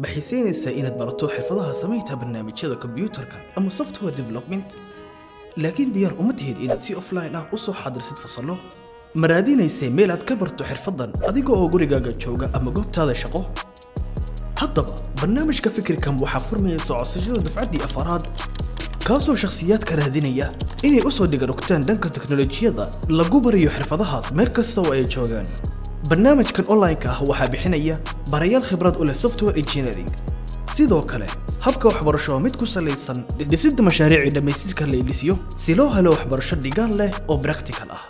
ma xiisaynaysaa inaad barato xirfadaha samaynta barnaamijyada kombiyuutarka ama software development laakiin diyaar uma tihid inaad si offline ah u soo xadirsid fasallo. Ma raadinaysay meel aad ka barto xirfaddan adiga oo gurigaaga jooga ama goobtaada shaqo. Haddaba barnaamijka fikirkan waxaa furmaya socodsashada dufcaddii afaraad kaasoo shakhsiyaadka raadinaya inay u soo dhigarogtaan dhanka teknolojiyadda lagu barayo xirfadahaas meel kasta oo ay joogaan barnaamijkan online-ka ah waxaa bixinaya barayaal khibrad u leh software engineering. Sidoo kale habka waxbarasho waa mid ku salaysan dhisidda mashaariicii dhammaystirka la si loo helo waxbarasho dhigaan leh oo practical ah.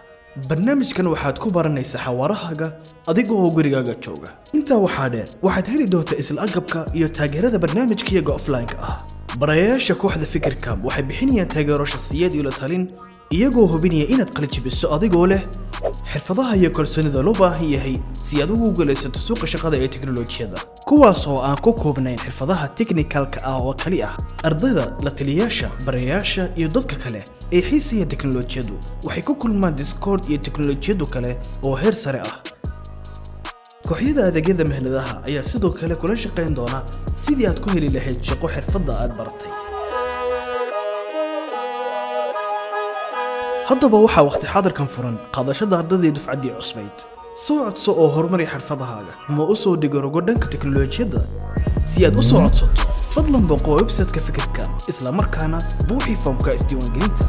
Barnaamijkan waxaad ku baranaysaa xawaarahaaga adiga oo gurigaaga jooga. Intaa waxaa dheer waxaad heli doontaa isla agabka iyo taageerada barnaamijkaiyaga offline-ka ah. Barayaasha kooxda fikirkam waxay bixinayaan taageero shakhsiyeed iyo la talin iyagoo hubinaya inaad qalajibiso adigoo leh xirfadaha iyo kalsoonida loo baahan yahay si aad ugu guulaysato suuqa shaqada ee teknolojiyadda kuwaas oo aan ku koobnayn xirfadaha teknikalka ah oo kali ah ardayda la taliyayaasha barayaasha iyo dadka kale ee xiisaya teknolojiyaddu waxay ku kulmaan discord iyo teknolojiyaddu kale oo heer sare ah. Kooxyada adeegyada mehladaha ayaa sidoo kale kula shaqayn doona sidii aad ku heli lahayd shaqo xirfadda aad baratay haddaba waxaa waqti xadarkan furan qaadashada ardaydii dufcaddii cusbayd. Soo codso oo horumari xirfadahaaga. Ama u soo dhigo rogo dhanka teknolojiyadda? Si aad u soo codsato fadlan boqo website-ka fikirka isla markaana buuxii foomka isdiiwaangelinta